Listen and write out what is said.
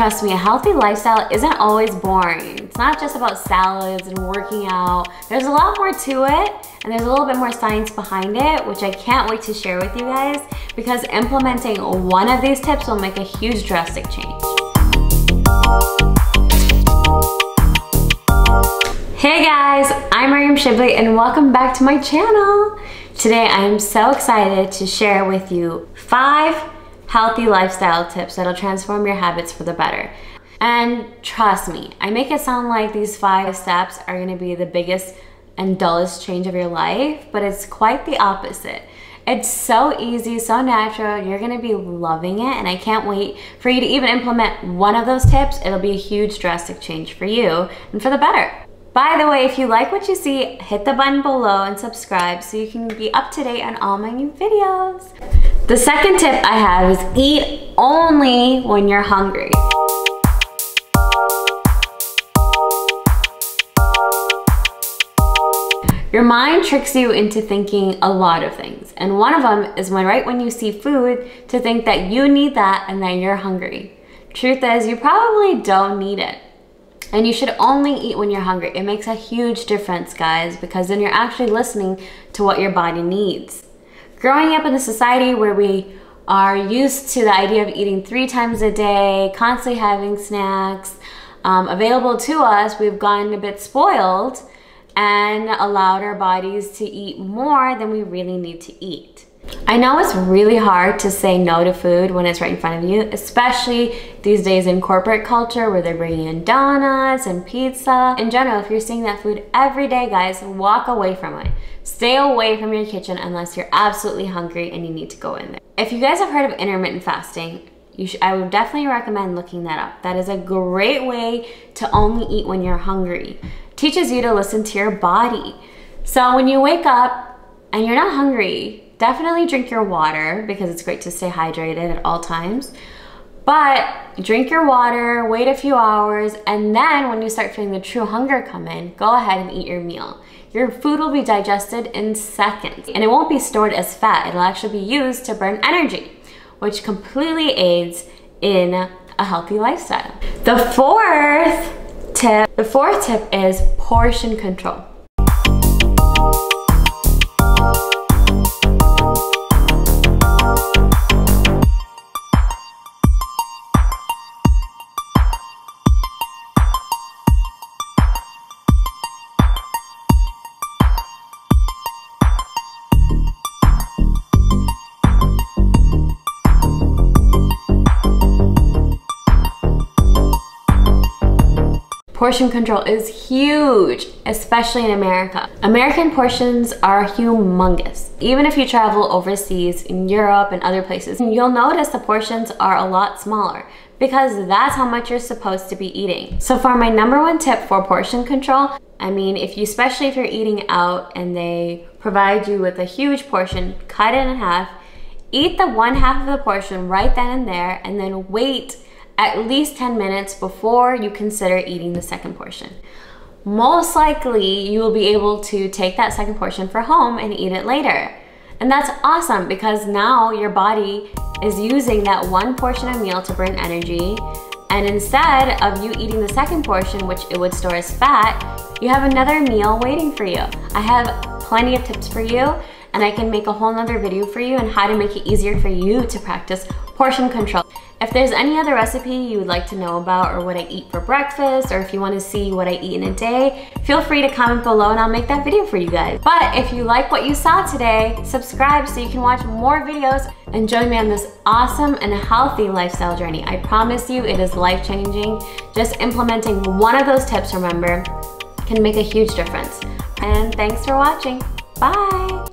trust me, a healthy lifestyle isn't always boring. It's not just about salads and working out. There's a lot more to it and there's a little bit more science behind it, which I can't wait to share with you guys because implementing one of these tips will make a huge drastic change. Hey guys, I'm Mariam Shibly and welcome back to my channel. Today I am so excited to share with you five healthy lifestyle tips that'll transform your habits for the better. And trust me, I make it sound like these five steps are gonna be the biggest and dullest change of your life, but it's quite the opposite. It's so easy, so natural. You're gonna be loving it, and I can't wait for you to even implement one of those tips. It'll be a huge, drastic change for you and for the better. By the way, if you like what you see, hit the button below and subscribe so you can be up to date on all my new videos. The second tip I have is eat only when you're hungry. Your mind tricks you into thinking a lot of things. And one of them is when right when you see food to think that you need that and that you're hungry. Truth is, you probably don't need it. And you should only eat when you're hungry. It makes a huge difference, guys, because then you're actually listening to what your body needs. Growing up in a society where we are used to the idea of eating three times a day, constantly having snacks um, available to us, we've gotten a bit spoiled and allowed our bodies to eat more than we really need to eat. I know it's really hard to say no to food when it's right in front of you, especially these days in corporate culture where they're bringing in donuts and pizza. In general, if you're seeing that food every day, guys, walk away from it. Stay away from your kitchen unless you're absolutely hungry and you need to go in there. If you guys have heard of intermittent fasting, should, I would definitely recommend looking that up. That is a great way to only eat when you're hungry teaches you to listen to your body. So when you wake up and you're not hungry, definitely drink your water because it's great to stay hydrated at all times. But drink your water, wait a few hours, and then when you start feeling the true hunger come in, go ahead and eat your meal. Your food will be digested in seconds and it won't be stored as fat. It'll actually be used to burn energy, which completely aids in a healthy lifestyle. The fourth tip. The fourth tip is portion control. Portion control is huge, especially in America. American portions are humongous. Even if you travel overseas in Europe and other places, you'll notice the portions are a lot smaller because that's how much you're supposed to be eating. So for my number one tip for portion control, I mean, if you, especially if you're eating out and they provide you with a huge portion, cut it in half, eat the one half of the portion right then and there, and then wait at least 10 minutes before you consider eating the second portion. Most likely, you will be able to take that second portion for home and eat it later. And that's awesome because now your body is using that one portion of meal to burn energy. And instead of you eating the second portion, which it would store as fat, you have another meal waiting for you. I have plenty of tips for you and I can make a whole nother video for you on how to make it easier for you to practice portion control. If there's any other recipe you would like to know about or what I eat for breakfast or if you want to see what I eat in a day, feel free to comment below and I'll make that video for you guys. But if you like what you saw today, subscribe so you can watch more videos and join me on this awesome and healthy lifestyle journey. I promise you it is life-changing. Just implementing one of those tips, remember, can make a huge difference. And thanks for watching. Bye!